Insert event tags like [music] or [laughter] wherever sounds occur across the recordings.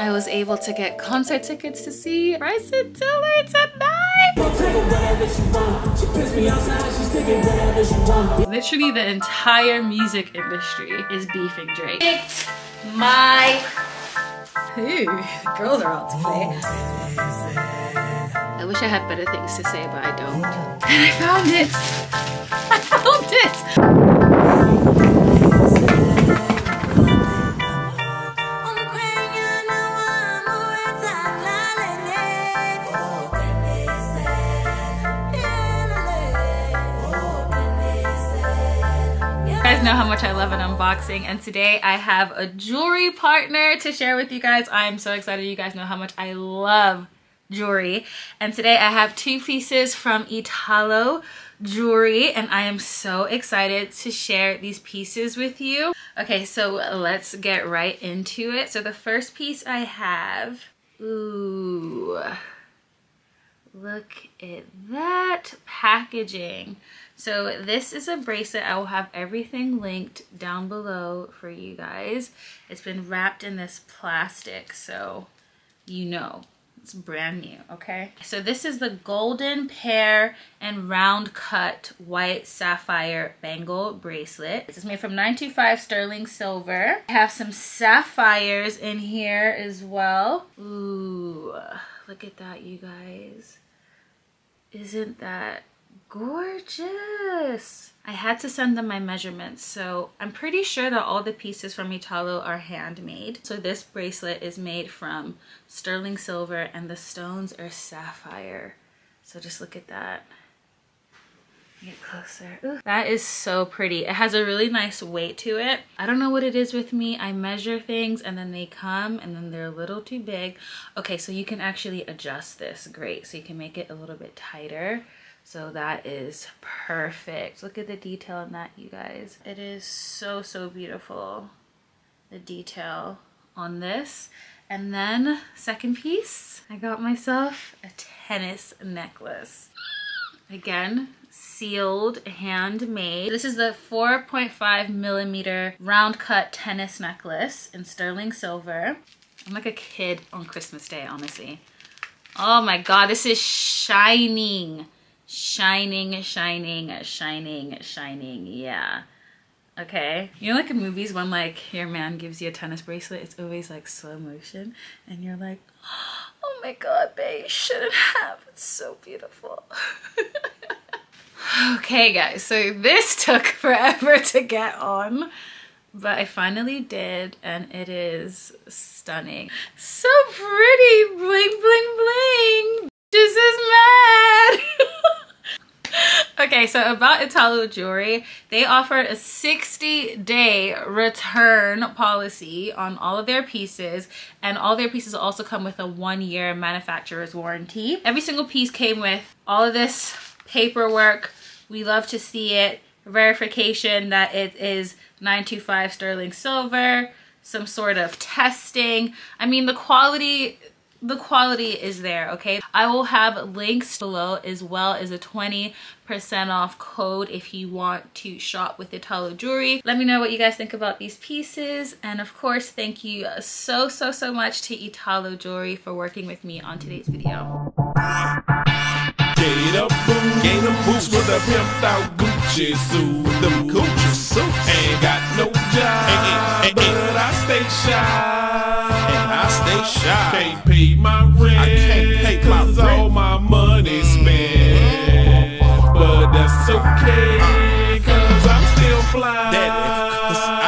I was able to get concert tickets to see Bryson Tiller tonight. Literally the entire music industry is beefing Drake. It's my Ooh, the girls are out to play. I wish I had better things to say, but I don't. [laughs] And I found it! [laughs] I found it! Guys know how much I love an unboxing and today I have a jewelry partner to share with you guys. I am so excited. You guys know how much I love jewelry. And today I have two pieces from Italo Jewelry and I am so excited to share these pieces with you. Okay, so let's get right into it. So the first piece I have, ooh, look at that packaging. So this is a bracelet. I will have everything linked down below for you guys. It's been wrapped in this plastic, so you know it's brand new, okay? So this is the golden pear and round cut white sapphire bangle bracelet. It's made from 925 sterling silver. I have some sapphires in here as well. Ooh, look at that, you guys. Isn't that gorgeous. I had to send them my measurements, so I'm pretty sure that all the pieces from Italo are handmade. So this bracelet is made from sterling silver and the stones are sapphire. So just look at that. Get closer. Ooh, that is so pretty. It has a really nice weight to it. I don't know what it is with me. I measure things and then they come and then they're a little too big. Okay, so you can actually adjust this. Great. So you can make it a little bit tighter. So that is perfect. Look at the detail in that, you guys. It is so, so beautiful. The detail on this. And then second piece, I got myself a tennis necklace. Again, sealed, handmade. This is the 4.5 millimeter round cut tennis necklace in sterling silver. I'm like a kid on Christmas Day, honestly. Oh my God, this is shining shining, shining, shining, shining. Yeah. Okay. You know, like in movies when like your man gives you a tennis bracelet, it's always like slow motion, and you're like, [gasps] oh my god, babe, shouldn't have. It's so beautiful. [laughs] okay, guys. So this [laughs] took forever to get on, but I finally did, and it is stunning. So pretty. Bling, bling, bling. Just is mad. [laughs] okay, so about Italo Jewelry, they offer a 60 day return policy on all of their pieces, and all their pieces also come with a one year manufacturer's warranty. Every single piece came with all of this paperwork. We love to see it. Verification that it is 925 sterling silver, some sort of testing. I mean, the quality the quality is there okay? I will have links below as well as a 20 percent off code if you want to shop with italo jewelry. Let me know what you guys think about these pieces. And of course thank you so so so much to italo jewelry for working with me on today's video. Get up, boom, gain with a pimped out Gucci suit. Them Gucci suits ain't got no job, eh, eh, eh, but I stay shy. I. Can't pay my rent. I can't pay my rent. all my money spent. But that's okay, cause I'm still fly.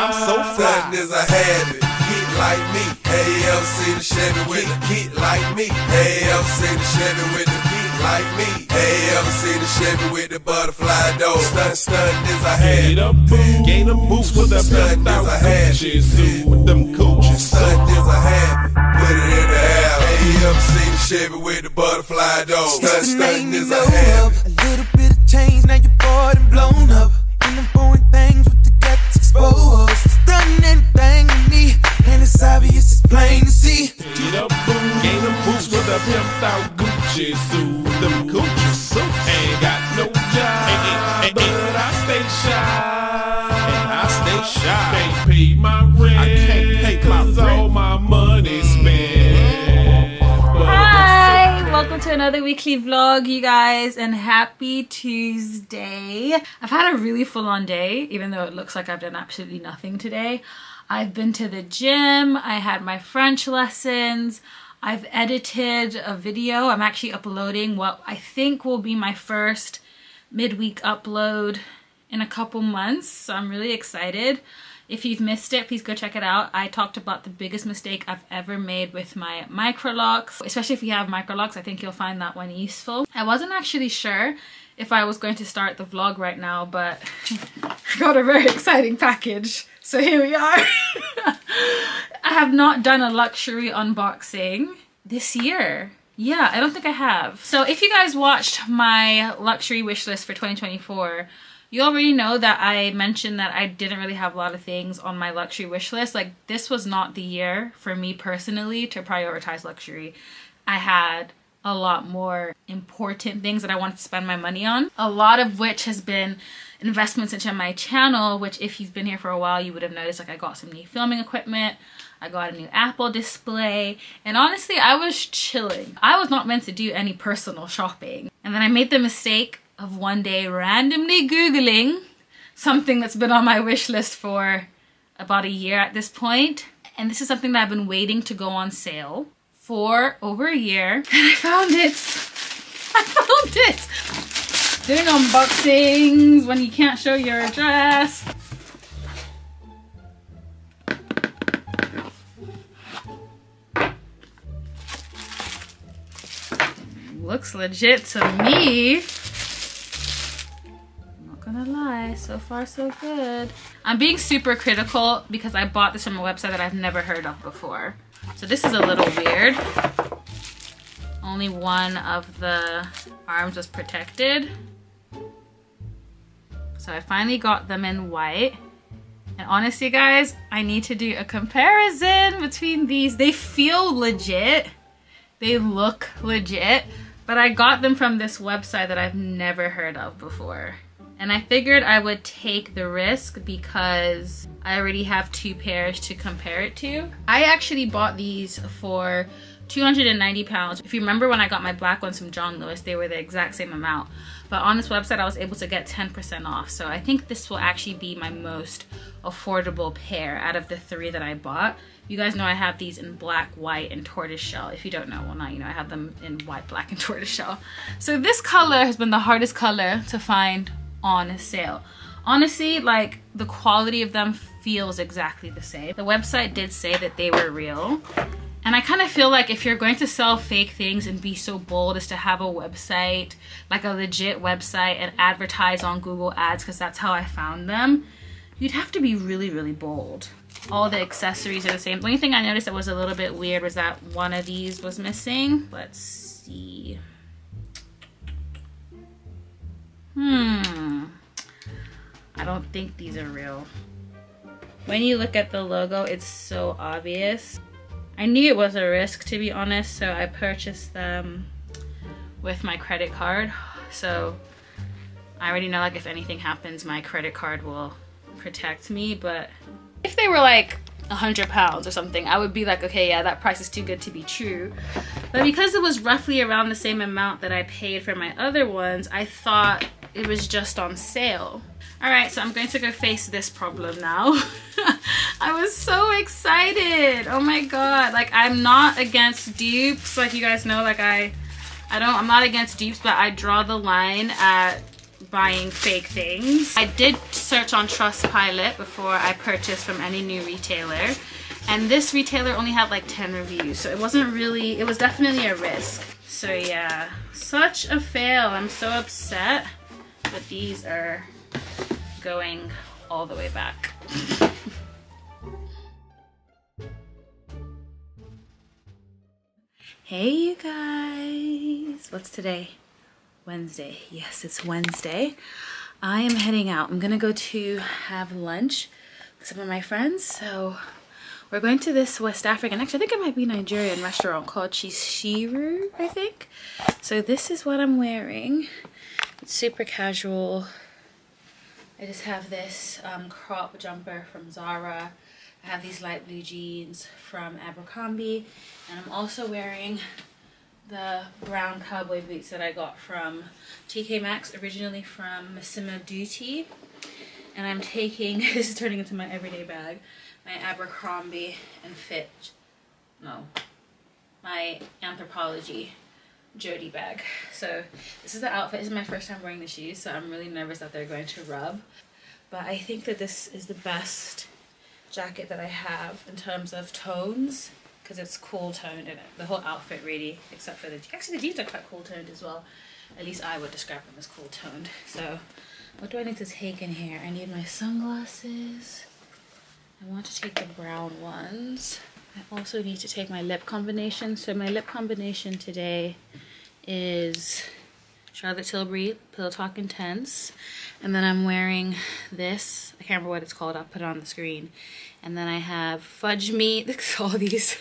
I'm so fly. is a habit. Get like me. AFC the Chevy with a get like me. AFC the Chevy with the get like me. AFC the Chevy with the butterfly door. Stunt, stunt is a Get habit. up, boom, gain a boost with a pimped out Gucci suit. With them Gucci Stunt suits. is a habit. Put it in the air. AFC the Chevy with the butterfly door. Stunt, stunt name you is know a habit. A little bit of change, now you're bored and blown up. And I'm pouring things with the guts exposed. Stunning anything you need, and it's obvious, it's plain to see. Boots with a pimped out Gucci suit. Them Gucci suits ain't got no job, eh, eh, eh, but I stay shy. And I stay shy. Can't pay my rent. I can't pay my rent. all my money spent. Hi, welcome to another weekly vlog you guys and happy Tuesday. I've had a really full-on day even though it looks like I've done absolutely nothing today. I've been to the gym, I had my French lessons, I've edited a video. I'm actually uploading what I think will be my first midweek upload in a couple months, so I'm really excited. If you've missed it, please go check it out. I talked about the biggest mistake I've ever made with my micro locs. Especially if you have micro locs, I think you'll find that one useful. I wasn't actually sure if I was going to start the vlog right now, but [laughs] I got a very exciting package. So here we are. [laughs] I have not done a luxury unboxing this year. Yeah, I don't think I have. So if you guys watched my luxury wish list for 2024, you already know that I mentioned that I didn't really have a lot of things on my luxury wish list. Like this was not the year for me personally to prioritize luxury. I had a lot more important things that I wanted to spend my money on. A lot of which has been investments into my channel, which if you've been here for a while, you would have noticed like I got some new filming equipment. I got a new Apple display and honestly I was chilling. I was not meant to do any personal shopping and then I made the mistake of one day randomly Googling something that's been on my wish list for about a year at this point. And this is something that I've been waiting to go on sale for over a year. [laughs] And I found it. [laughs] I found it. Doing unboxings when you can't show your address. Looks legit to me I'm Not gonna lie, so far so good. I'm being super critical because I bought this from a website that I've never heard of before. So this is a little weird. Only one of the arms was protected. So I finally got them in white. And honestly guys, I need to do a comparison between these. They feel legit. They look legit. But I got them from this website that I've never heard of before. And I figured I would take the risk because I already have two pairs to compare it to. I actually bought these for 290 pounds. If you remember when I got my black ones from John Lewis, they were the exact same amount. But on this website, I was able to get 10% off. So I think this will actually be my most affordable pair out of the three that I bought. You guys know I have these in black, white, and tortoiseshell. If you don't know, well now you know I have them in white, black, and [laughs] tortoiseshell. So this color has been the hardest color to find on sale. Honestly, like the quality of them feels exactly the same. The website did say that they were real. And I kind of feel like if you're going to sell fake things and be so bold as to have a website, like a legit website and advertise on Google Ads, because that's how I found them, you'd have to be really, really bold. All the accessories are the same. The only thing I noticed that was a little bit weird was that one of these was missing. Let's see. Hmm. I don't think these are real. When you look at the logo, it's so obvious. I knew it was a risk to be honest, so I purchased them with my credit card. So I already know like if anything happens, my credit card will protect me, but if they were like a hundred pounds or something, I would be like, okay, yeah, that price is too good to be true. But because it was roughly around the same amount that I paid for my other ones, I thought it was just on sale. All right, so I'm going to go face this problem now. [laughs] I was so excited. Oh my God. Like I'm not against dupes. Like you guys know, like I, I don't, I'm not against dupes, but I draw the line at buying fake things. I did search on Trustpilot before I purchased from any new retailer. And this retailer only had like 10 reviews. So it wasn't really, it was definitely a risk. So yeah, such a fail. I'm so upset but these are going all the way back. hey you guys, what's today? Wednesday. Yes, it's Wednesday. I am heading out. I'm gonna go to have lunch with some of my friends. So we're going to this West African, actually I think it might be Nigerian restaurant called Chishuru, I think. So this is what I'm wearing. It's super casual. I just have this um, crop jumper from Zara. I have these light blue jeans from Abercrombie. And I'm also wearing the brown cowboy boots that I got from TK Maxx, originally from Massimo Dutti. And I'm taking, [laughs] this is turning into my everyday bag, my Abercrombie and Fitch, no, my Anthropologie Jody bag. So this is the outfit. This is my first time wearing the shoes, so I'm really nervous that they're going to rub. But I think that this is the best jacket that I have in terms of tones because it's cool toned and the whole outfit really, except for the, actually the jeans are quite cool toned as well. At least I would describe them as cool toned. So what do I need to take in here? I need my sunglasses. I want to take the brown ones. I also need to take my lip combination. So my lip combination today is Charlotte Tilbury Pillow Talk Intense. And then I'm wearing this. I can't remember what it's called. I'll put it on the screen. And then I have Fudge Me, [laughs] all these,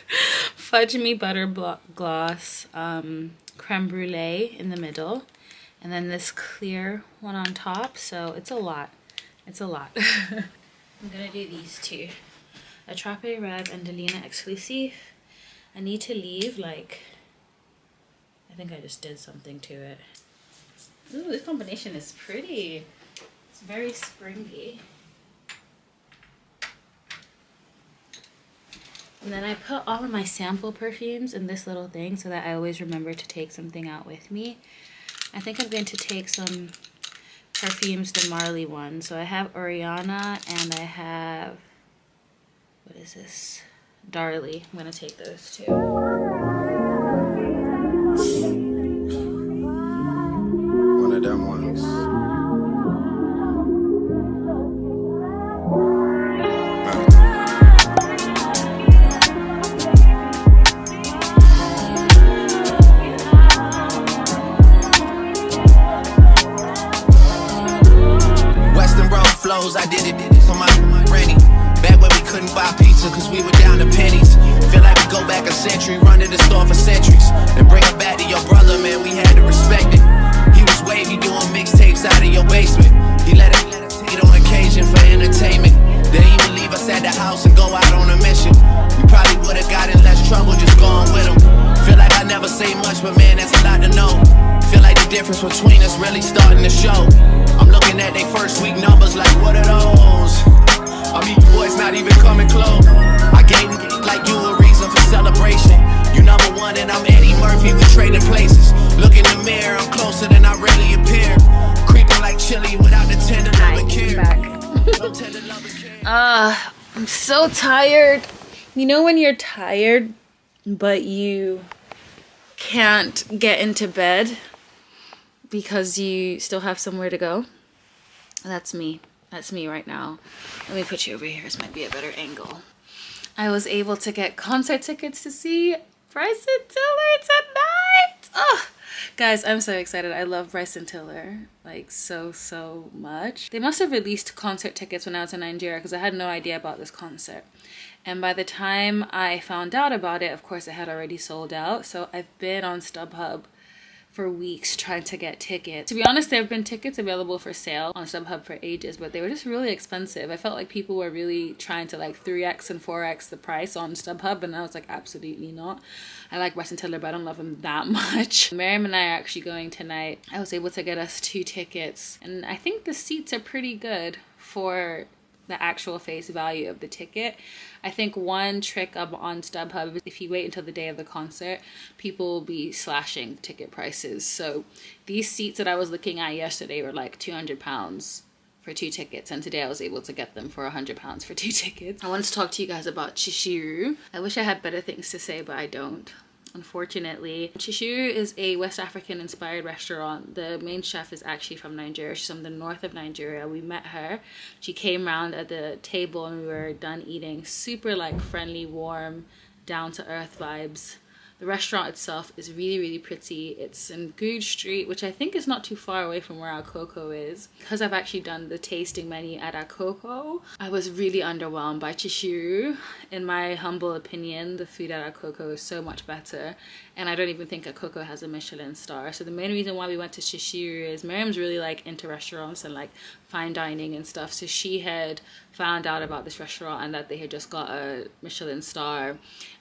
Fudge Me Butter Block Gloss um, Creme Brulee in the middle. And then this clear one on top. So it's a lot. It's a lot. [laughs] I'm gonna do these two. Attrape Rêves and Delina Exclusive. I need to leave like, I think I just did something to it. Ooh, this combination is pretty. It's very springy. And then I put all of my sample perfumes in this little thing so that I always remember to take something out with me. I think I'm going to take some perfumes, the Marly one. So I have Oriana and I have, what is this? Darley. I'm to take those two. Tired, but you can't get into bed because you still have somewhere to go? That's me. That's me right now. Let me put you over here. This might be a better angle. I was able to get concert tickets to see Bryson Tiller tonight. Oh, guys, I'm so excited. I love Bryson Tiller like so, so much. They must have released concert tickets when I was in Nigeria because I had no idea about this concert. And by the time I found out about it, of course, it had already sold out. So I've been on StubHub for weeks trying to get tickets. To be honest, there have been tickets available for sale on StubHub for ages, but they were just really expensive. I felt like people were really trying to like 3x and 4x the price on StubHub, and I was like, absolutely not. I like Bryson Tiller, but I don't love him that [laughs] much. Miriam and I are actually going tonight. I was able to get us two tickets, and I think the seats are pretty good for the actual face value of the ticket. I think one trick up on StubHub is if you wait until the day of the concert, people will be slashing ticket prices. So these seats that I was looking at yesterday were like 200 pounds for two tickets and today I was able to get them for 100 pounds for two [laughs] tickets. I wanted to talk to you guys about Chishuru. I wish I had better things to say but I don't unfortunately. Chishuru is a West African inspired restaurant. The main chef is actually from Nigeria. She's from the north of Nigeria. We met her. She came around at the table and we were done eating. Super like friendly, warm, down to earth vibes. The restaurant itself is really, really pretty. It's in Goodge Street, which I think is not too far away from where Akoko is. Because I've actually done the tasting menu at Akoko, I was really underwhelmed by Chishuru. In my humble opinion, the food at Akoko is so much better. And I don't even think Akoko has a Michelin star. So the main reason why we went to Chishuru is Miriam's really like into restaurants and like fine dining and stuff. So she had found out about this restaurant and that they had just got a Michelin star.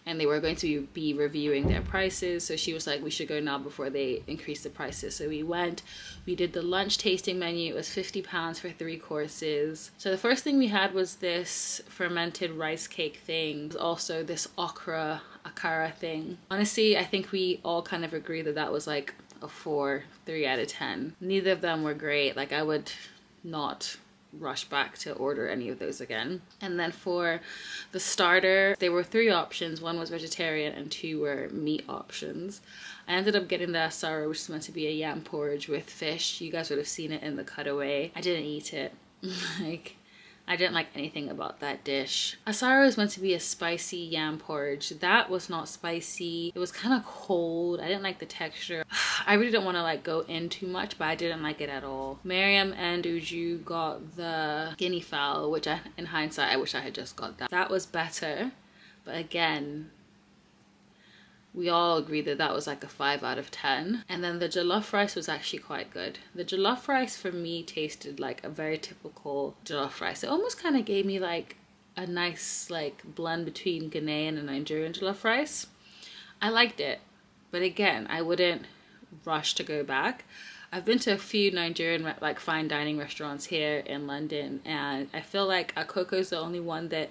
and they were going to be reviewing their prices. So she was like, we should go now before they increase the prices. So we went, we did the lunch tasting menu. It was 50 pounds for three courses. So the first thing we had was this fermented rice cake thing. Also this okra akara thing. Honestly, I think we all kind of agree that that was like a four, three out of 10. Neither of them were great. Like I would not rush back to order any of those again. And then for the starter, there were three options. One was vegetarian and two were meat options. I ended up getting the asaro, which is meant to be a yam porridge with fish. You guys would have seen it in the cutaway. I didn't eat it. [laughs] like I didn't like anything about that dish. Asaro is meant to be a spicy yam porridge. That was not spicy. It was kind of cold. I didn't like the texture. [sighs] I really don't want to like go in too much, but I didn't like it at all. Miriam and Uju got the guinea fowl, which I, in hindsight, I wish I had just got that. That was better. But again, we all agreed that that was like a 5 out of 10 and then the jollof rice was actually quite good. The jollof rice for me tasted like a very typical jollof rice. It almost kind of gave me like a nice like blend between Ghanaian and Nigerian jollof rice. I liked it. But again I wouldn't rush to go back. I've been to a few Nigerian like fine dining restaurants here in London and I feel like Akoko is the only one that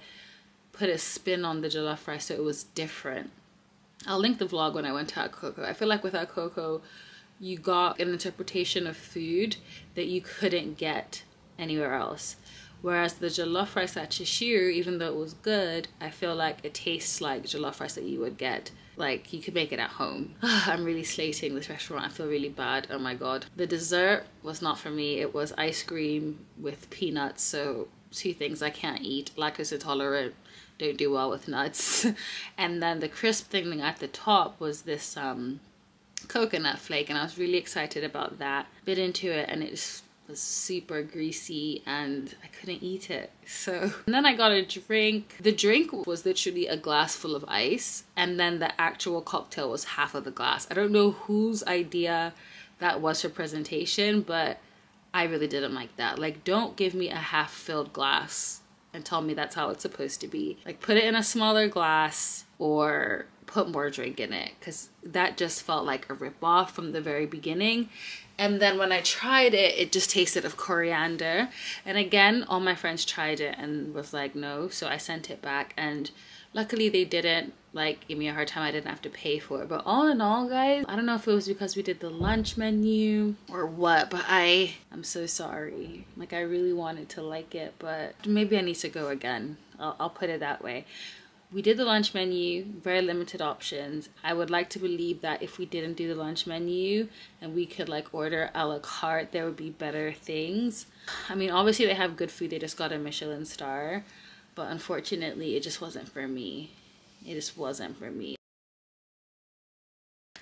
put a spin on the jollof rice so it was different I'll link the vlog when I went to Akoko. I feel like with Akoko, you got an interpretation of food that you couldn't get anywhere else. Whereas the jollof rice at Chishuru, even though it was good, I feel like it tastes like jollof rice that you would get. Like you could make it at home. [sighs] I'm really slating this restaurant. I feel really bad. Oh my god. The dessert was not for me. It was ice cream with peanuts. So two things I can't eat. Lactose intolerant don't do well with nuts. [laughs] and then the crisp thing at the top was this um, coconut flake, and I was really excited about that. Bit into it, and it was super greasy and I couldn't eat it. So [laughs] and then I got a drink. The drink was literally a glass full of ice and then the actual cocktail was half of the glass. I don't know whose idea that was for presentation, but I really didn't like that. Like don't give me a half filled glass and tell me that's how it's supposed to be. Like put it in a smaller glass or put more drink in it because that just felt like a ripoff from the very beginning. And then when I tried it, it just tasted of coriander. And again, all my friends tried it and was like, no. So I sent it back and luckily they didn't like give me a hard time i didn't have to pay for it. But all in all guys i don't know if it was because we did the lunch menu or what but i i'm so sorry. Like i really wanted to like it but maybe i need to go again. I'll, I'll put it that way. We did the lunch menu very limited options. I would like to believe that if we didn't do the lunch menu and we could like order a la carte there would be better things. I mean obviously they have good food they just got a michelin star but unfortunately it just wasn't for me it just wasn't for me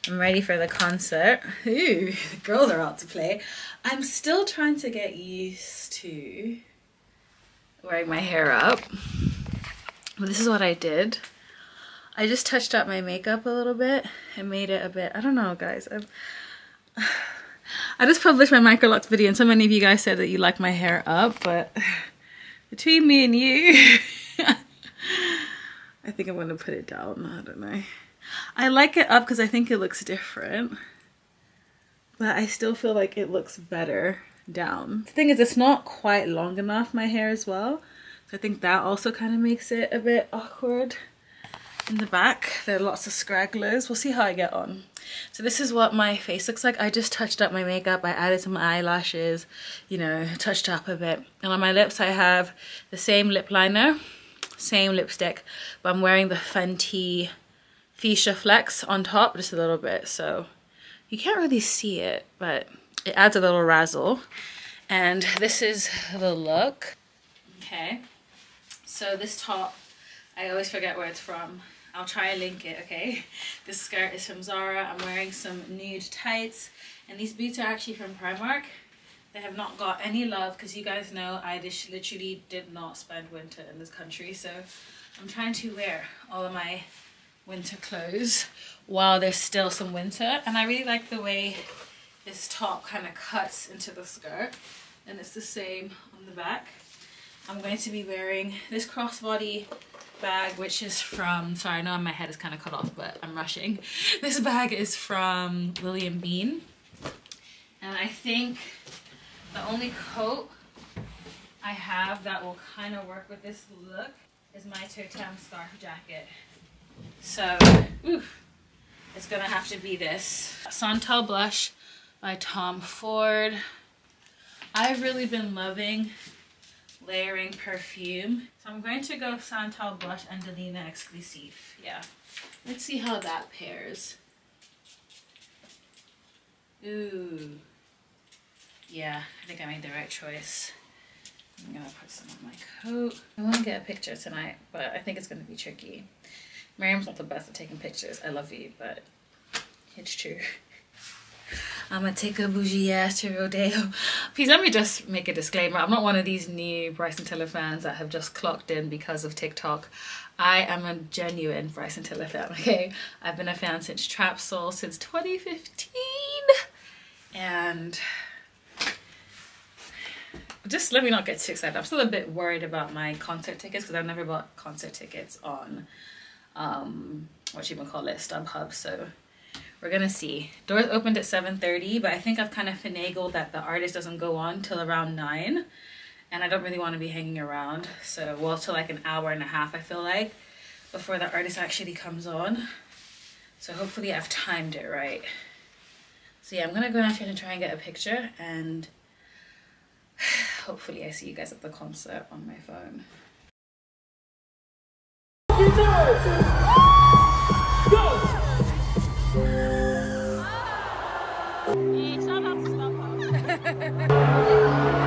I'm ready for the concert. Ooh, [laughs] the girls are out to play. I'm still trying to get used to wearing my hair up. But this is what I did. I just touched up my makeup a little bit and made it a bit, I don't know guys. I've, [sighs] I just published my microlocs video and so many of you guys said that you like my hair up, but [laughs] between me and you, [laughs] I think I'm gonna put it down. I don't know. I like it up because I think it looks different, but I still feel like it looks better down. The thing is, it's not quite long enough, my hair as well. So I think that also kind of makes it a bit awkward in the back. There are lots of scragglers. We'll see how I get on. So this is what my face looks like. I just touched up my makeup. I added some eyelashes, you know, touched up a bit. And on my lips, I have the same lip liner same lipstick, but I'm wearing the Fenty Fuchsia Flex on top just a little bit. So you can't really see it, but it adds a little razzle. And this is the look. Okay. So this top, I always forget where it's from. I'll try and link it, okay? [laughs] This skirt is from Zara. I'm wearing some nude tights. And these boots are actually from Primark. They have not got any love because you guys know I just literally did not spend winter in this country. So I'm trying to wear all of my winter clothes while there's still some winter. And I really like the way this top kind of cuts into the skirt. And it's the same on the back. I'm going to be wearing this crossbody bag, which is from, sorry, I know my head is kind of cut off, but I'm rushing. This bag is from William Bean. And I think the only coat I have that will kind of work with this look is my Toteme scarf jacket. So, oof, it's gonna have to be this. Santal Blush by Tom Ford. I've really been loving layering perfume. So I'm going to go Santal Blush and Delina Exclusive. Yeah. Let's see how that pairs. Ooh. Yeah, I think I made the right choice. I'm gonna put some on my coat. I want to get a picture tonight, but I think it's gonna be tricky. Miriam's not the best at taking pictures. I love you, but it's true. [laughs] I'm gonna take a bougie ass to Rodeo. Please let me just make a disclaimer. I'm not one of these new Bryson Tiller fans that have just clocked in because of TikTok. I am a genuine Bryson Tiller fan, [laughs] okay? I've been a fan since Trapsoul since 2015. And just let me not get too excited. I'm still a bit worried about my concert tickets because I've never bought concert tickets on um what you can call it, StubHub. So we're gonna see. Doors opened at 7.30, but I think I've kind of finagled that the artist doesn't go on till around 9. And I don't really want to be hanging around. So, well, till like an hour and a half, I feel like, before the artist actually comes on. So hopefully I've timed it right. So yeah, I'm gonna go downstairs and try and get a picture and [sighs] hopefully I see you guys at the concert on my phone. [laughs]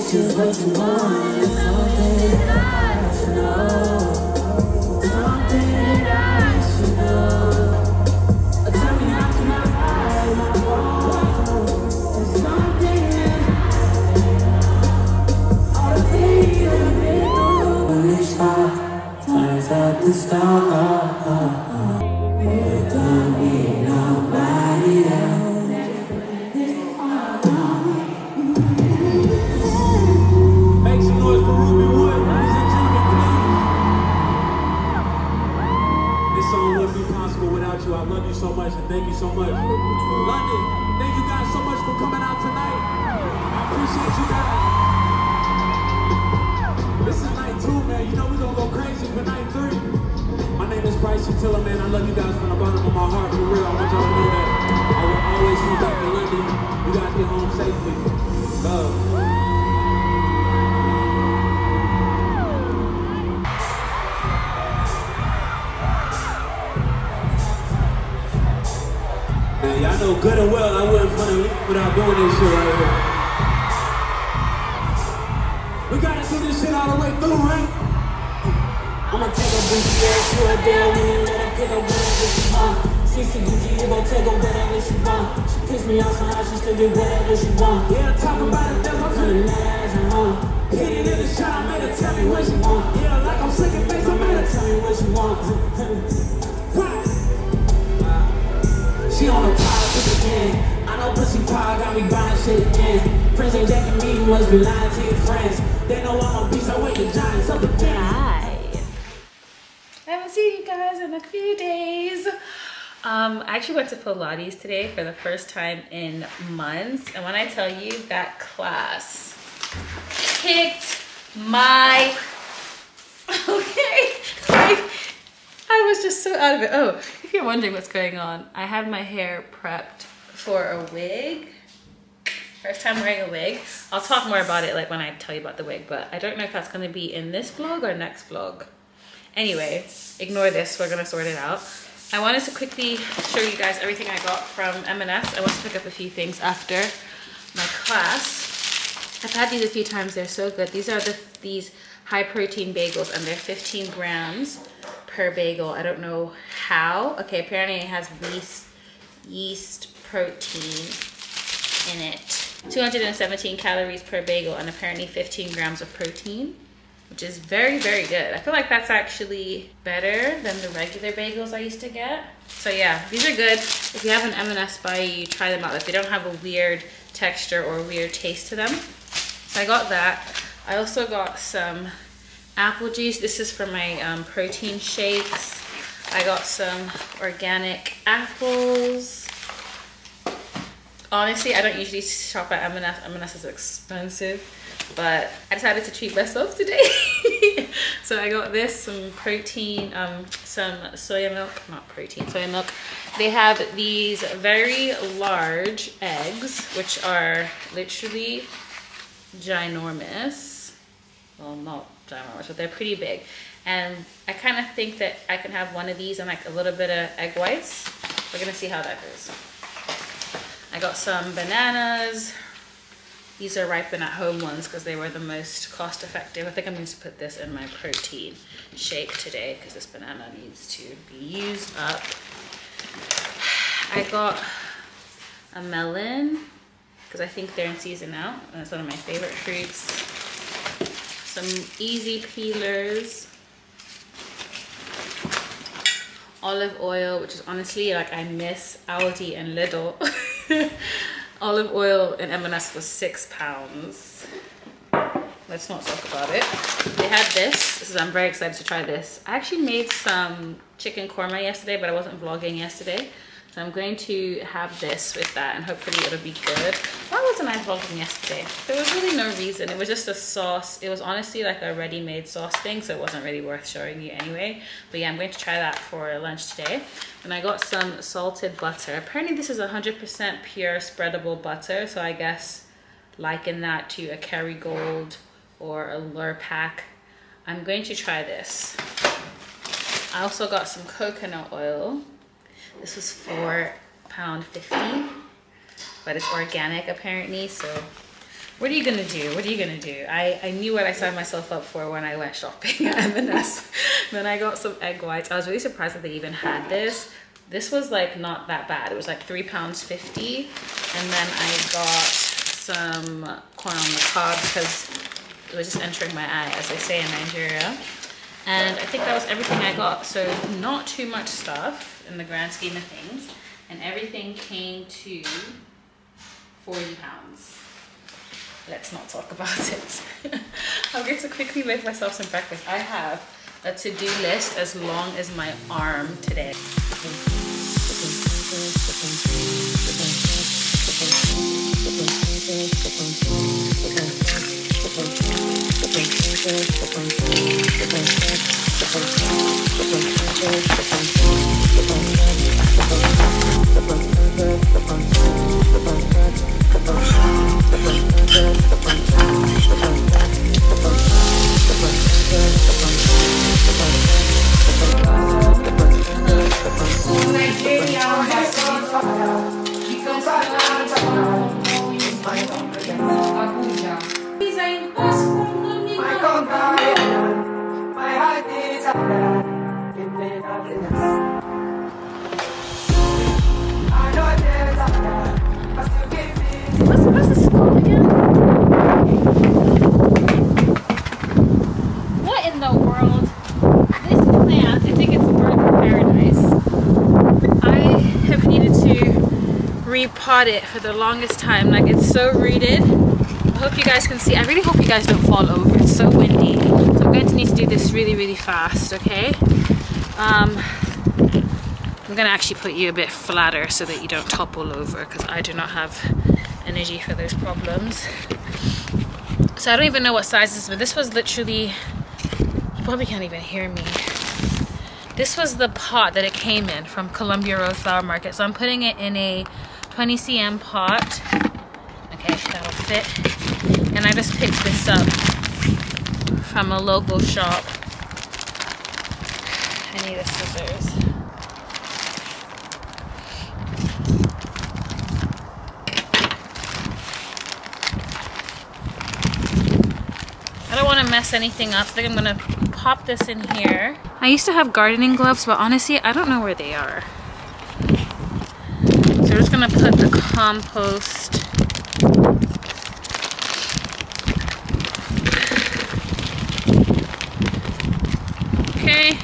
get. Something that I should know. Something that I should know. Tell me can I my? Something that all the things that I've the. Much. London, thank you guys so much for coming out tonight. I appreciate you guys. This is night two, man. You know we're gonna go crazy for night three. My name is Bryson Tiller, man. I love you guys from the bottom of my heart, for real. I want y'all to know that. I will always be back in London. You guys get home safely. Love. Know good and well I wouldn't leave without doing this shit right here. We gotta do this shit all the way through, right? I'ma take a booty ass to a down and let her pick up whatever she want. She's a Gucci, you gon' take her whatever she want. She piss me off, so now she still get whatever she want. Yeah, talk about it, then I'm that ass around. Hit it in the shot, I made her tell me what she want. Yeah, like I'm sick and face, I made her Tell me what she want. [laughs] She on the pod with again. I know pussy pod got me buying shit again. Friends ain't jacking me, must be lying to your friends. They know I'm a beast, I wake the giants up again. Hi. I haven't seen you guys in a few days. Um, I actually went to Pilates today for the first time in months. And when I tell you that class kicked my [laughs] okay. Like, I was just so out of it. Oh, if you're wondering what's going on, I had my hair prepped for a wig. First time wearing a wig. I'll talk more about it like when I tell you about the wig, but I don't know if that's gonna be in this vlog or next vlog. Anyway, ignore this, we're gonna sort it out. I wanted to quickly show you guys everything I got from M&S. I want to pick up a few things after my class. I've had these a few times, they're so good. These are the these high protein bagels and they're 15 grams per bagel. I don't know how. Okay, apparently it has yeast, yeast protein in it. 217 calories per bagel and apparently 15 grams of protein, which is very, very good. I feel like that's actually better than the regular bagels I used to get. So yeah, these are good. If you have an M&S by you, try them out. If they don't have a weird texture or weird taste to them. So I got that. I also got some apple juice. This is for my um, protein shakes. I got some organic apples. Honestly, I don't usually shop at M&S. M&S is expensive, but I decided to treat myself today. [laughs] so I got this, some protein, um, some soya milk, not protein, soya milk. They have these very large eggs, which are literally ginormous. Well, not but they're pretty big. And I kind of think that I can have one of these and like a little bit of egg whites. We're gonna see how that goes. I got some bananas. These are ripen at home ones because they were the most cost effective. I think I'm going to put this in my protein shake today because this banana needs to be used up. I got a melon because I think they're in season now and it's one of my favorite fruits. Some easy peelers. Olive oil, which is honestly like I miss Aldi and Lidl. [laughs] Olive oil in M&S was six pounds. Let's not talk about it. They had this. Is I'm very excited to try this. I actually made some chicken korma yesterday, but I wasn't vlogging yesterday. So I'm going to have this with that and hopefully it'll be good. Why wasn't I vlogging yesterday? There was really no reason. It was just a sauce. It was honestly like a ready-made sauce thing, so it wasn't really worth showing you anyway. But yeah, I'm going to try that for lunch today. And I got some salted butter. Apparently this is 100% pure spreadable butter, so I guess liken that to a Kerrygold or a Lurpak. I'm going to try this. I also got some coconut oil. This was four pound fifty, but it's organic apparently. So, what are you gonna do? What are you gonna do? I I knew what I signed myself up for when I went shopping [laughs] at M&S. then I got some egg whites. I was really surprised that they even had this. This was like not that bad. It was like three pounds fifty, and then I got some corn on the cob because it was just entering my eye, as they say in Nigeria. And I think that was everything I got. So not too much stuff in the grand scheme of things. And everything came to 40 pounds. Let's not talk about it. [laughs] I'm going to quickly make myself some breakfast. I have a to-do list as long as my arm today. It for the longest time. Like it's so rooted. I hope you guys can see. I really hope you guys don't fall over. It's so windy. So I'm going to need to do this really, really fast, okay? Um, I'm gonna actually put you a bit flatter so that you don't topple over because I do not have energy for those problems. So I don't even know what size this is, but this was literally, you probably can't even hear me. This was the pot that it came in from Columbia Road Flower Market. So I'm putting it in a 20 cm pot. Okay, that'll fit. And I just picked this up from a local shop. I need a scissors. I don't want to mess anything up. I think I'm going to pop this in here. I used to have gardening gloves, but honestly, I don't know where they are. Just to put the compost Okay.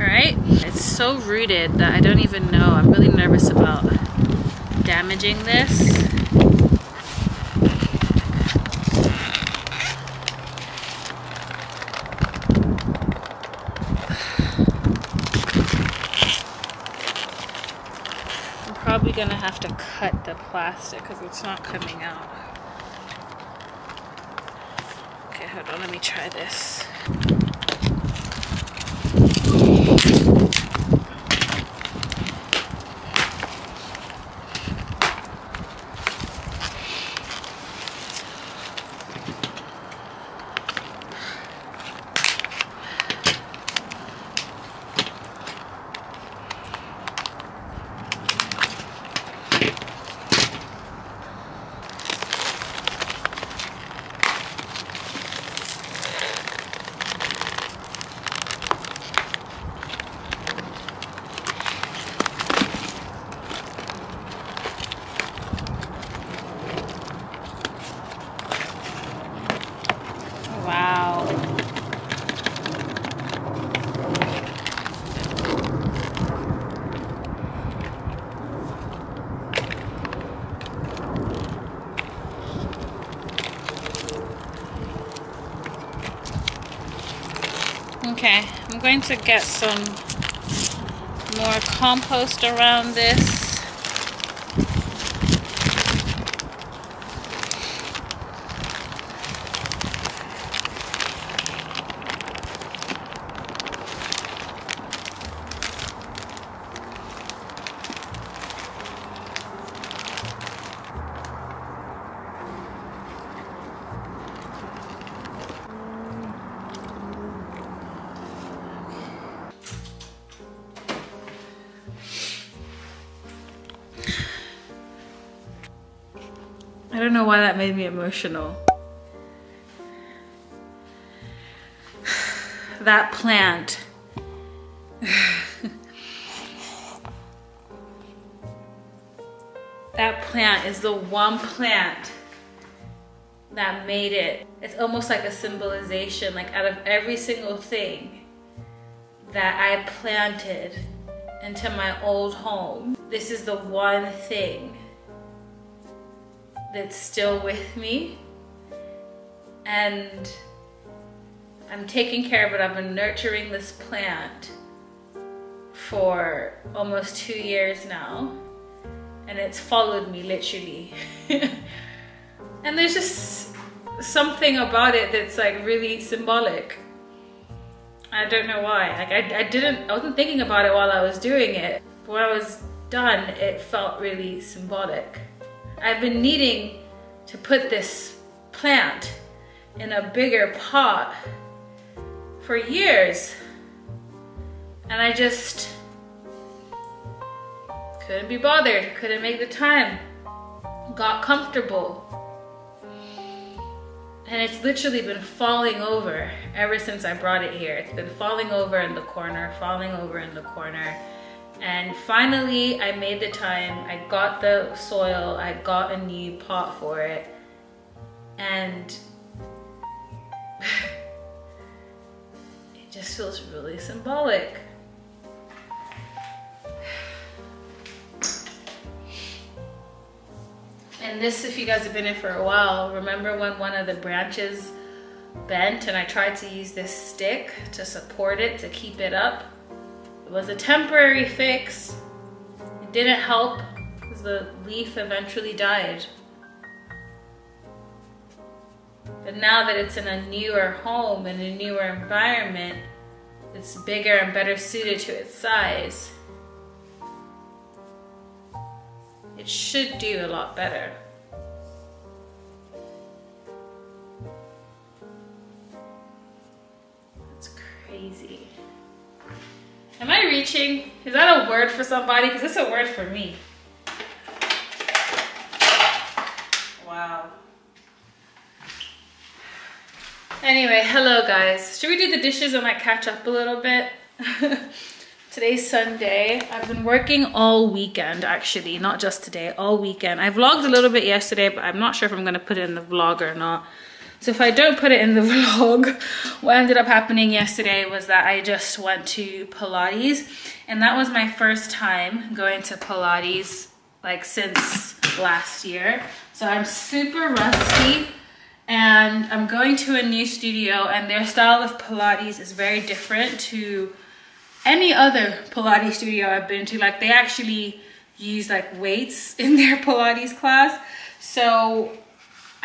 Alright, it's so rooted that I don't even know. I'm really nervous about damaging this. I'm probably gonna have to cut the plastic because it's not coming out. Okay, hold on, let me try this. Wow. Okay, I'm going to get some more compost around this. Emotional. that plant. That plant is the one plant that made it. It's almost like a symbolization, like out of every single thing that I planted into my old home, this is the one thing that's still with me. And I'm taking care of it. I've been nurturing this plant for almost two years now. And it's followed me literally. [laughs] and there's just something about it that's like really symbolic. I don't know why. Like I, I didn't, I wasn't thinking about it while I was doing it. But when I was done, it felt really symbolic. I've been needing to put this plant in a bigger pot for years. And I just couldn't be bothered, couldn't make the time, got comfortable. And it's literally been falling over ever since I brought it here. It's been falling over in the corner, falling over in the corner. And finally, I made the time. I got the soil, I got a new pot for it. And [sighs] it just feels really symbolic. And this, if you guys have been in for a while, remember when one of the branches bent and I tried to use this stick to support it, to keep it up? Was a temporary fix. It didn't help because the leaf eventually died. But now that it's in a newer home, in a newer environment, it's bigger and better suited to its size. It should do a lot better. That's crazy. Am I reaching? Is that a word for somebody? Because it's a word for me. Wow. Anyway, hello guys. Should we do the dishes and like catch up a little bit? [laughs] Today's Sunday. I've been working all weekend actually, not just today, all weekend. I vlogged a little bit yesterday, but I'm not sure if I'm gonna put it in the vlog or not. So if I don't put it in the [laughs] vlog, what ended up happening yesterday was that I just went to Pilates and that was my first time going to Pilates like since last year. So I'm super rusty and I'm going to a new studio and their style of Pilates is very different to any other Pilates studio I've been to. Like they actually use like weights [laughs] in their Pilates class. So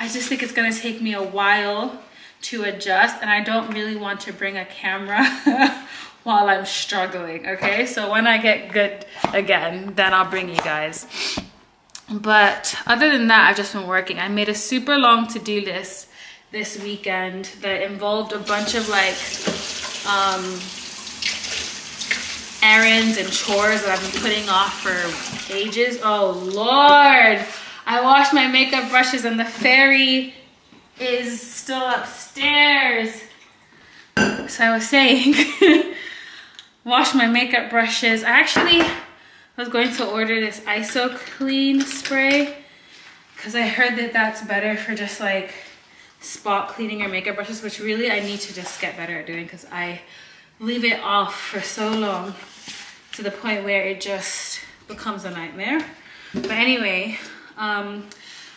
I just think it's gonna take me a while to adjust and I don't really want to bring a camera [laughs] while I'm struggling, okay? So when I get good again, then I'll bring you guys. But other than that, I've just been working. I made a super long to-do list this weekend that involved a bunch of like um, errands and chores that I've been putting off for ages. Oh Lord, I washed my makeup brushes and the fairy is still upstairs. So I was saying, [laughs] wash my makeup brushes. I actually was going to order this ISO clean spray because I heard that that's better for just like spot cleaning your makeup brushes, which really I need to just get better at doing because I leave it off for so long to the point where it just becomes a nightmare. But anyway, um,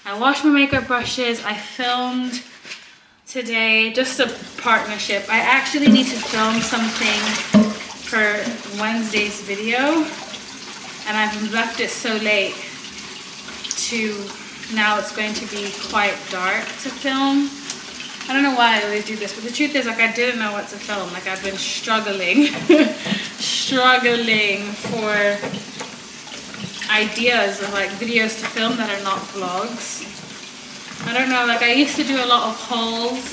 I washed my makeup brushes. I filmed today, just a partnership. I actually need to film something for Wednesday's video and I've left it so late to now it's going to be quite dark to film. I don't know why I always do this, but the truth is like I didn't know what to film. Like I've been struggling, [laughs] struggling for ideas of like videos to film that are not vlogs. I don't know, like I used to do a lot of hauls,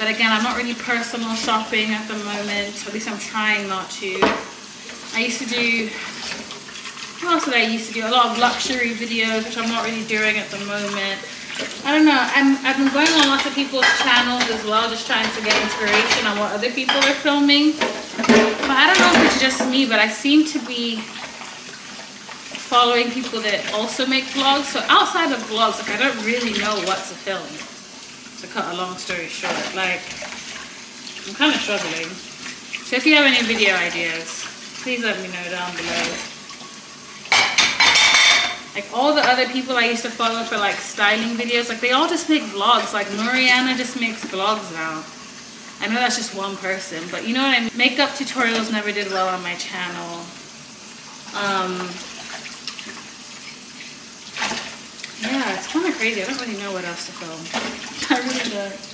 but again, I'm not really personal shopping at the moment. At least I'm trying not to. I used to do, what else did I used to do? A lot of luxury videos, which I'm not really doing at the moment. I don't know, I'm, I've been going on lots of people's channels as well, just trying to get inspiration on what other people are filming. But I don't know if it's just me, but I seem to be following people that also make vlogs. So outside of vlogs, like I don't really know what to film. To cut a long story short, like I'm kind of struggling. So if you have any video ideas, please let me know down below. Like all the other people I used to follow for like styling videos, like they all just make vlogs. Like Mariana just makes vlogs now. I know that's just one person, but you know what I mean? Makeup tutorials never did well on my channel. Um, yeah, it's kind of crazy. I don't really know what else to film. [laughs] I really don't.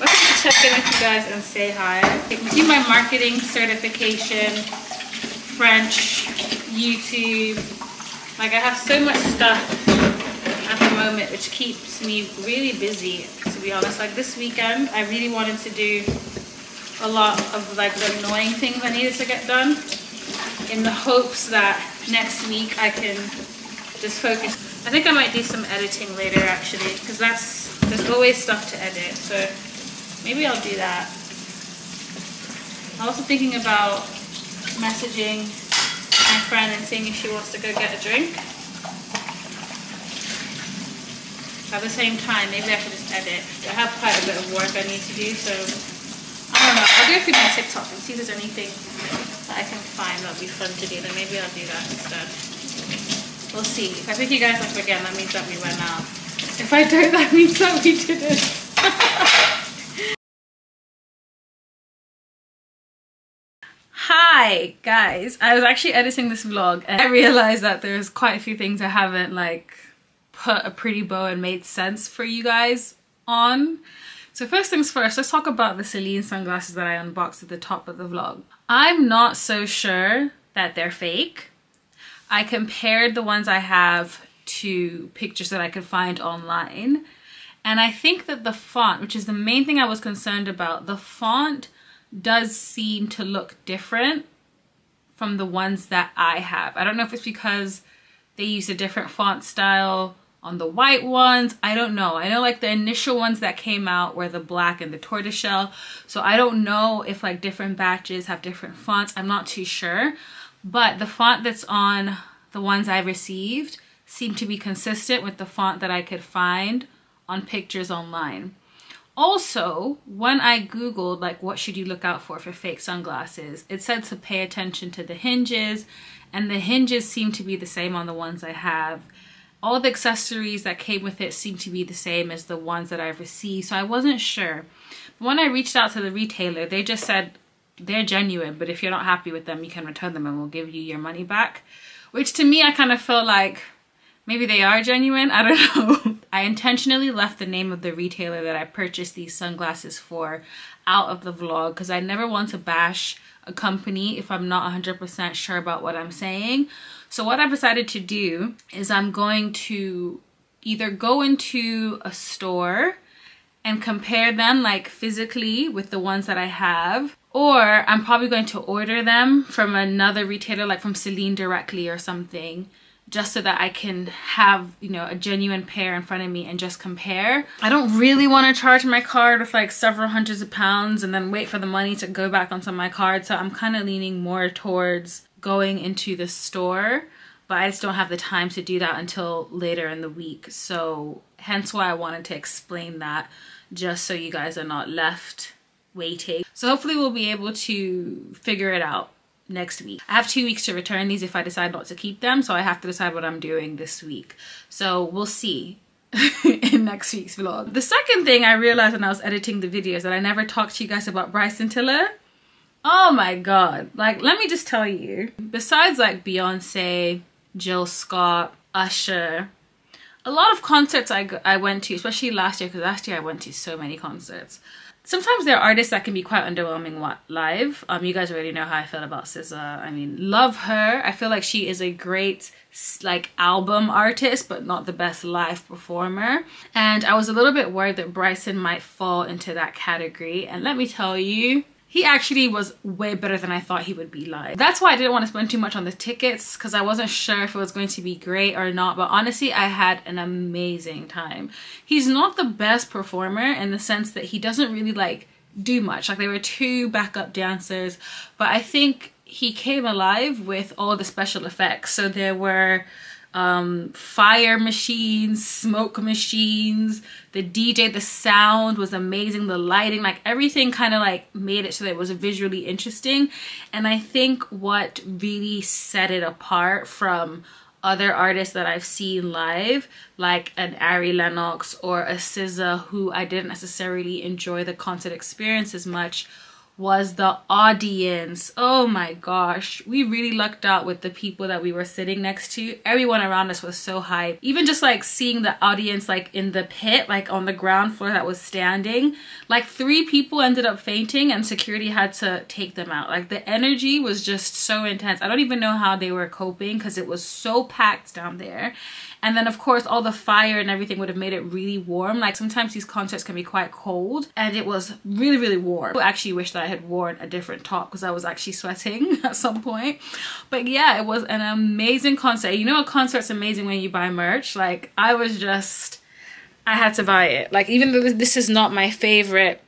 I to check in with you guys and say hi. Do my marketing certification, French, YouTube. Like I have so much stuff at the moment which keeps me really busy to be honest. Like this weekend, I really wanted to do a lot of like the annoying things I needed to get done in the hopes that next week I can just focus. I think I might do some editing later actually because that's, there's always stuff to edit. So maybe I'll do that. I'm also thinking about messaging my friend and seeing if she wants to go get a drink. At the same time, maybe I should just edit. I have quite a bit of work I need to do, so I don't know. I'll go through my TikTok and see if there's anything that I can find that'll be fun to do. Then maybe I'll do that instead. We'll see. If I pick you guys up again, that means that we went out. If I don't, that means that we didn't. [laughs] Hi guys, I was actually editing this vlog and I realized that there's quite a few things I haven't like put a pretty bow and made sense for you guys on. So first things first, let's talk about the Celine sunglasses that I unboxed at the top of the vlog. I'm not so sure that they're fake. I compared the ones I have to pictures that I could find online. And I think that the font, which is the main thing I was concerned about, the font does seem to look different from the ones that I have. I don't know if it's because they use a different font style on the white ones. I don't know. I know like the initial ones that came out were the black and the tortoiseshell. So I don't know if like different batches have different fonts. I'm not too sure. But the font that's on the ones I received seemed to be consistent with the font that I could find on pictures online. Also, when I Googled like what should you look out for for fake sunglasses, it said to pay attention to the hinges and the hinges seem to be the same on the ones I have all the accessories that came with it seem to be the same as the ones that I've received. So I wasn't sure. But when I reached out to the retailer, they just said they're genuine, but if you're not happy with them, you can return them and we'll give you your money back. Which to me, I kind of felt like maybe they are genuine. [laughs] I don't know. I intentionally left the name of the retailer that I purchased these sunglasses for out of the vlog because I never want to bash a company if I'm not 100% sure about what I'm saying. So what I've decided to do is I'm going to either go into a store and compare them like physically with the ones that I have or I'm probably going to order them from another retailer like from Celine directly or something just so that I can have, you know, a genuine pair in front of me and just compare. I don't really want to charge my card with like several hundreds of pounds and then wait for the money to go back onto my card. So I'm kind of leaning more towards going into the store but I just don't have the time to do that until later in the week. So hence why I wanted to explain that just so you guys are not left waiting. So hopefully we'll be able to figure it out next week. I have two weeks to return these if I decide not to keep them. So I have to decide what I'm doing this week. So we'll see [laughs] in next week's vlog. The second thing I realized when I was editing the videos that I never talked to you guys about Bryson Tiller. Oh my god. Like, let me just tell you, besides like Beyonce, Jill Scott, Usher, a lot of concerts I, I went to, especially last year, because last year I went to so many concerts. Sometimes there are artists that can be quite underwhelming live. Um, you guys already know how I feel about SZA. I mean, love her. I feel like she is a great like album artist, but not the best live performer. And I was a little bit worried that Bryson might fall into that category. And let me tell you, he actually was way better than I thought he would be live. That's why I didn't want to spend too much on the tickets because I wasn't sure if it was going to be great or not. But honestly, I had an amazing time. He's not the best performer in the sense that he doesn't really like do much. Like there were two backup dancers, but I think he came alive with all the special effects. So there were um, fire machines, smoke machines, the DJ, the sound was amazing, the lighting, like everything kind of like made it so that it was visually interesting. And I think what really set it apart from other artists that I've seen live, like an Ari Lennox or a SZA, who I didn't necessarily enjoy the concert experience as much, was the audience. Oh my gosh. We really lucked out with the people that we were sitting next to. Everyone around us was so hype. Even just like seeing the audience like in the pit, like on the ground floor that was standing, like three people ended up fainting and security had to take them out. Like the energy was just so intense. I don't even know how they were coping because it was so packed down there. And then of course all the fire and everything would have made it really warm. Like sometimes these concerts can be quite cold and it was really, really warm. I actually wish that I had worn a different top because I was actually sweating [laughs] at some point. But yeah, it was an amazing concert. You know a concert's amazing when you buy merch? Like I was just, I had to buy it. Like even though this is not my favorite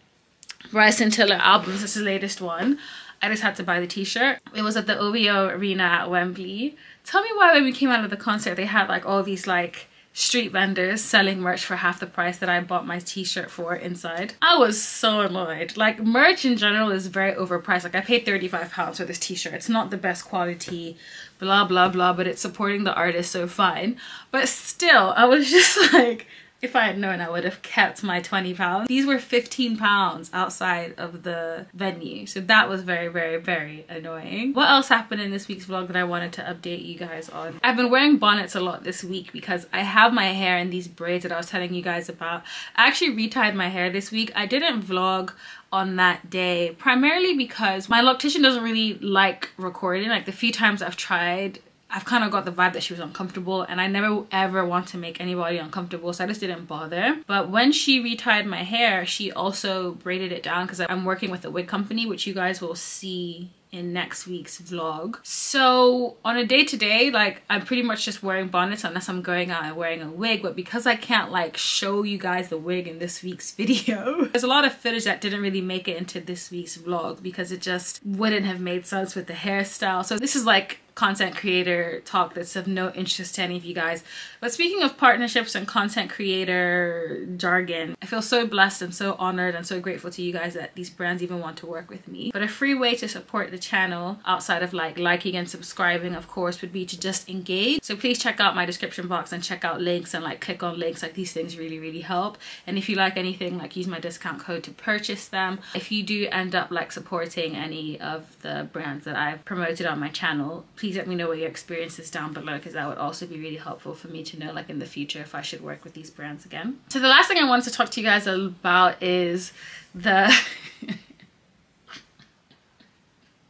Bryson Tiller album, this is the latest one. I just had to buy the t-shirt. It was at the OVO Arena at Wembley. Tell me why when we came out of the concert they had like all these like street vendors selling merch for half the price that I bought my t-shirt for inside. I was so annoyed. Like merch in general is very overpriced. Like I paid 35 pounds for this t-shirt. It's not the best quality, blah, blah, blah, but it's supporting the artist, so fine. But still, I was [laughs] just like, if I had known, I would have kept my 20 pounds. These were 15 pounds outside of the venue. So that was very, very, very annoying. What else happened in this week's vlog that I wanted to update you guys on? I've been wearing bonnets a lot this week because I have my hair in these braids that I was telling you guys about. I actually retied my hair this week. I didn't vlog on that day primarily because my loctician doesn't really like recording like the few times I've tried I've kind of got the vibe that she was uncomfortable and I never ever want to make anybody uncomfortable so I just didn't bother. But when she retied my hair, she also braided it down because I'm working with a wig company which you guys will see in next week's vlog. So on a day to day, like I'm pretty much just wearing bonnets unless I'm going out and wearing a wig. But because I can't like show you guys the wig in this week's [laughs] video, there's a lot of footage that didn't really make it into this week's vlog because it just wouldn't have made sense with the hairstyle. So this is like content creator talk that's of no interest to any of you guys. But speaking of partnerships and content creator jargon, I feel so blessed and so honored and so grateful to you guys that these brands even want to work with me. But a free way to support the channel outside of like liking and subscribing of course would be to just engage. So please check out my description box and check out links and like click on links like these things really really help. And if you like anything like use my discount code to purchase them. If you do end up like supporting any of the brands that I've promoted on my channel please let me know what your experience is down below because that would also be really helpful for me to know like in the future if I should work with these brands again. So the last thing I wanted to talk to you guys about is the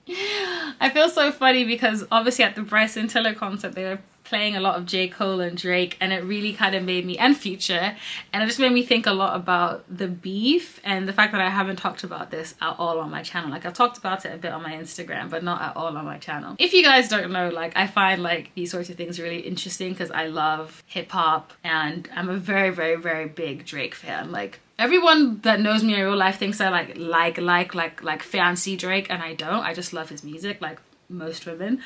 [laughs] I feel so funny because obviously at the Bryson Tiller concert they were playing a lot of J. Cole and Drake and it really kind of made me, and Future, and it just made me think a lot about the beef and the fact that I haven't talked about this at all on my channel. Like I've talked about it a bit on my Instagram, but not at all on my channel. If you guys don't know, like I find like these sorts of things really interesting because I love hip hop and I'm a very, very, very big Drake fan. Like everyone that knows me in real life thinks I like like like like like fancy Drake and I don't. I just love his music like most women.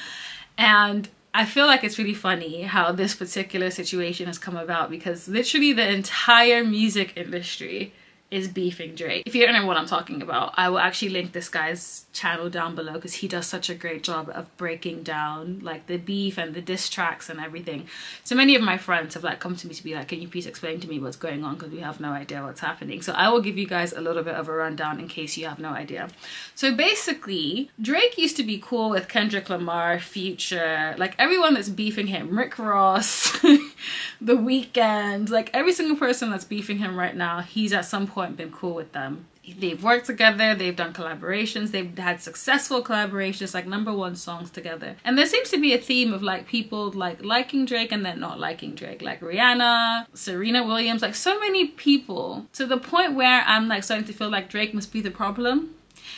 And I feel like it's really funny how this particular situation has come about because literally the entire music industry is beefing Drake. If you don't know what I'm talking about, I will actually link this guy's channel down below because he does such a great job of breaking down like the beef and the diss tracks and everything. So many of my friends have like come to me to be like, can you please explain to me what's going on because we have no idea what's happening. So I will give you guys a little bit of a rundown in case you have no idea. So basically, Drake used to be cool with Kendrick Lamar, Future, like everyone that's beefing him, Rick Ross, [laughs] The Weeknd, like every single person that's beefing him right now, he's at some point been cool with them. They've worked together, they've done collaborations, they've had successful collaborations, like number one songs together. And there seems to be a theme of like people like liking Drake and then not liking Drake, like Rihanna, Serena Williams, like so many people to the point where I'm like starting to feel like Drake must be the problem.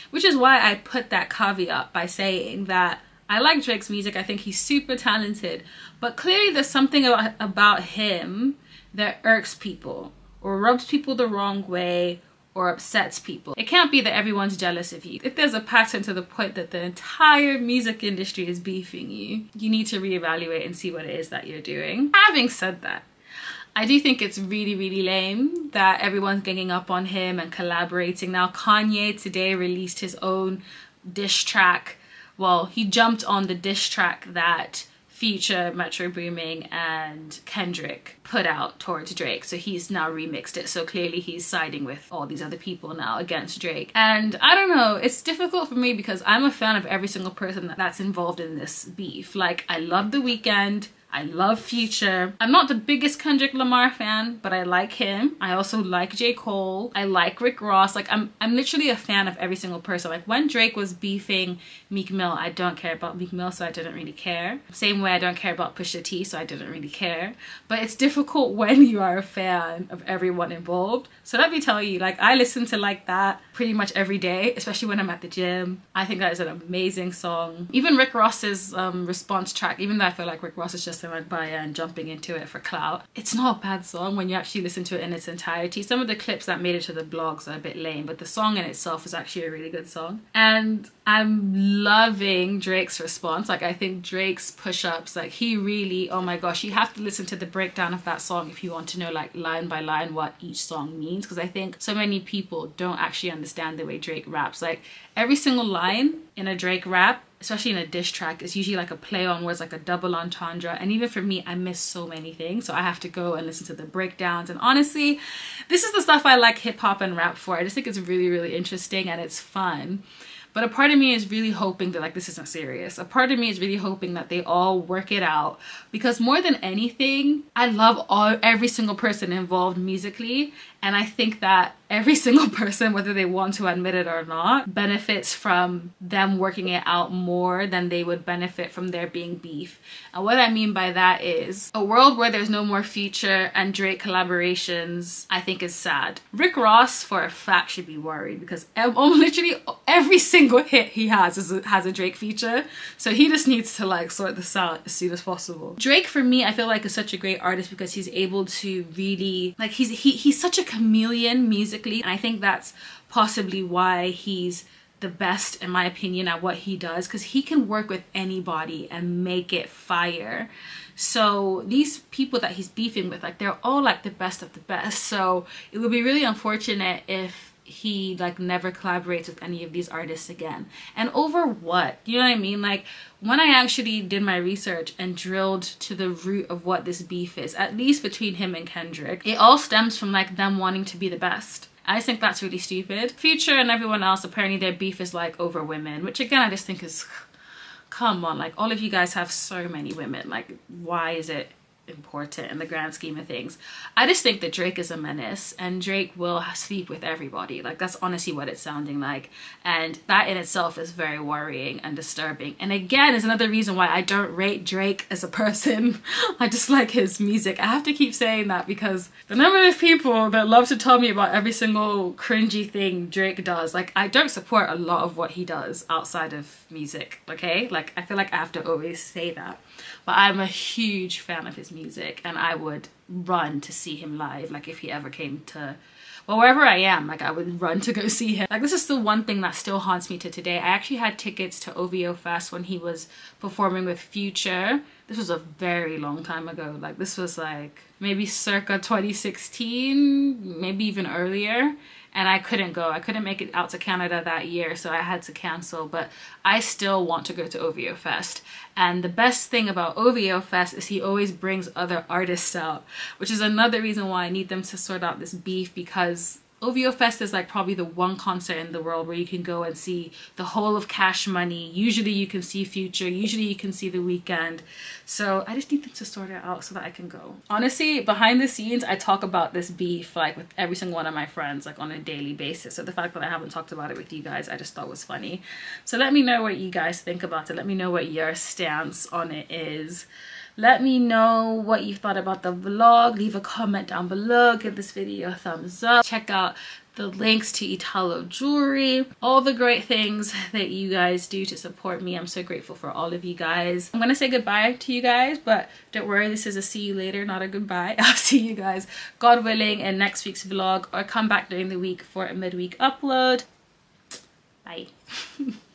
Which is why I put that caveat by saying that I like Drake's music. I think he's super talented. But clearly there's something about, about him that irks people or rubs people the wrong way or upsets people. It can't be that everyone's jealous of you. If there's a pattern to the point that the entire music industry is beefing you, you need to reevaluate and see what it is that you're doing. Having said that, I do think it's really, really lame that everyone's ganging up on him and collaborating. Now, Kanye today released his own diss track. Well, he jumped on the diss track that Future, Metro Boomin, and Kendrick put out towards Drake. So he's now remixed it. So clearly he's siding with all these other people now against Drake. And I don't know, it's difficult for me because I'm a fan of every single person that's involved in this beef. Like, I love The Weeknd. I love Future. I'm not the biggest Kendrick Lamar fan, but I like him. I also like J. Cole. I like Rick Ross. Like I'm I'm literally a fan of every single person. Like when Drake was beefing Meek Mill, I don't care about Meek Mill, so I didn't really care. Same way I don't care about Pusha T, so I didn't really care. But it's difficult [laughs] when you are a fan of everyone involved. So let me tell you, like I listen to like that pretty much every day, especially when I'm at the gym. I think that is an amazing song. Even Rick Ross's um, response track, even though I feel like Rick Ross is just went by and jumping into it for clout. It's not a bad song when you actually listen to it in its entirety. Some of the clips that made it to the blogs are a bit lame, but the song in itself is actually a really good song. And I'm loving Drake's response. Like I think Drake's push-ups, like he really, oh my gosh, you have to listen to the breakdown of that song if you want to know like line by line what each song means. Because I think so many people don't actually understand the way Drake raps. Like every single line in a Drake rap especially in a diss track, it's usually like a play on words, like a double entendre. And even for me, I miss so many things. So I have to go and listen to the breakdowns. And honestly, this is the stuff I like hip hop and rap for. I just think it's really, really interesting and it's fun. But a part of me is really hoping that like this isn't serious. A part of me is really hoping that they all work it out because more than anything, I love all every single person involved musically and I think that every [laughs] single person, whether they want to admit it or not, benefits from them working it out more than they would benefit from there being beef. And what I mean by that is a world where there's no more Future and Drake collaborations, I think is sad. Rick Ross, for a fact, should be worried because um, [laughs] literally every single hit he has a, has a Drake feature. So he just needs to like sort this out as soon as possible. Drake, for me, I feel like is such a great artist because he's able to really like he's he, he's such a chameleon musically and I think that's possibly why he's the best in my opinion at what he does because he can work with anybody and make it fire. So these people that he's beefing with like they're all like the best of the best. So it would be really unfortunate if he like never collaborates with any of these artists again and over what you know what i mean like when i actually did my research and drilled to the root of what this beef is at least between him and kendrick it all stems from like them wanting to be the best I think that's really stupid. Future and everyone else, apparently their beef is like over women, which again, I just think is, come on, like all of you guys have so many women. Like, why is it important in the grand scheme of things. I just think that Drake is a menace and Drake will sleep with everybody. Like that's honestly what it's sounding like. And that in itself is very worrying and disturbing. And again, is another reason why I don't rate Drake as a person. [laughs] I just like his music. I have to keep saying that because the number of people that love to tell me about every single cringy thing Drake does, like I don't support a lot of what he does outside of music, okay? Like I feel like I have to always say that. But I'm a huge fan of his music and I would run to see him live. Like if he ever came to, well, wherever I am, like I would run to go [laughs] see him. Like this is the one thing that still haunts me to today. I actually had tickets to OVO Fest when he was performing with Future. This was a very long time ago. Like this was like maybe circa 2016, maybe even earlier and I couldn't go. I couldn't make it out to Canada that year, so I had to cancel. But I still want to go to OVO Fest. And the best thing about OVO Fest is he always brings other artists out, which is another reason why I need them to sort out this beef because OVO Fest is like probably the one concert in the world where you can go and see the whole of Cash Money. Usually you can see Future, usually you can see The Weeknd. So I just need them to sort it out so that I can go. Honestly, behind the scenes, I talk about this beef like with every single one of my friends like on a daily basis. So the fact that I haven't talked about it with you guys, I just thought was funny. So let me know what you guys think about it. Let me know what your stance on it is. Let me know what you thought about the vlog. Leave a comment down below. Give this video a thumbs up. Check out the links to Italo jewelry, all the great things [laughs] that you guys do to support me. I'm so grateful for all of you guys. I'm gonna say goodbye to you guys, but don't worry, this is a see you later, not a goodbye. [laughs] I'll see you guys, God willing, in next week's vlog or come back during the week for a midweek upload. Bye. [laughs]